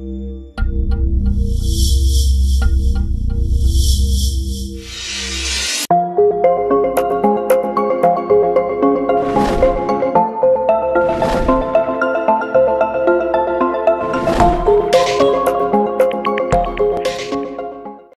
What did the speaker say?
嗯。